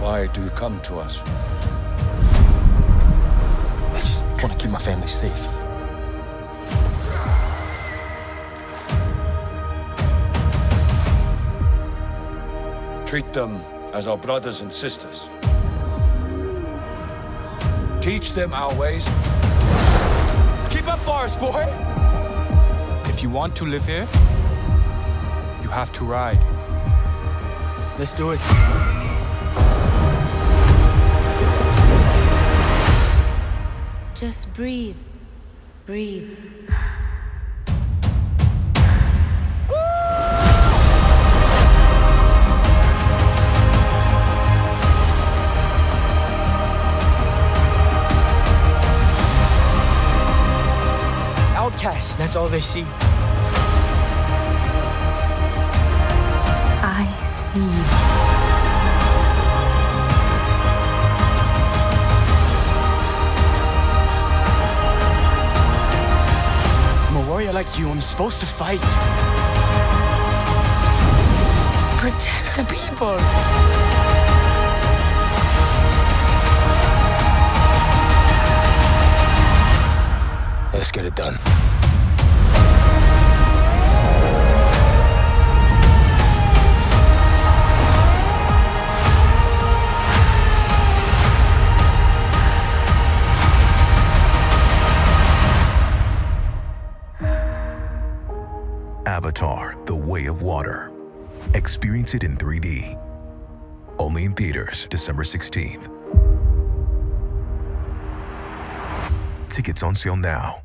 Why do you come to us? I just want to keep my family safe. Treat them as our brothers and sisters. Teach them our ways. Keep up, Forest boy! If you want to live here, you have to ride. Let's do it. Just breathe. Breathe. Outcasts, that's all they see. I see warrior like you. I'm supposed to fight. Protect the people. Let's get it done. Avatar The Way of Water. Experience it in 3D. Only in theaters, December 16th. Tickets on sale now.